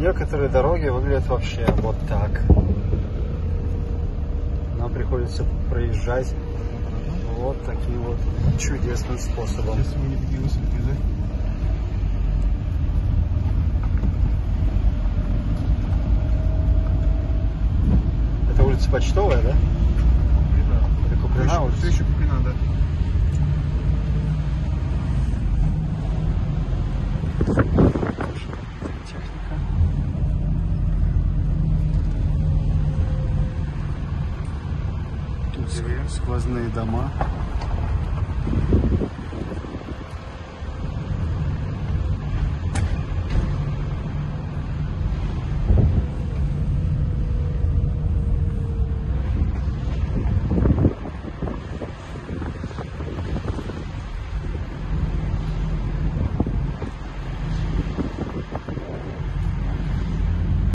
Некоторые дороги выглядят вообще вот так. Нам приходится проезжать вот таким вот чудесным способом. Сейчас мы не такие высокие, да? Это улица Почтовая, да? Куприна. Это Куприна улица? сквозные дома.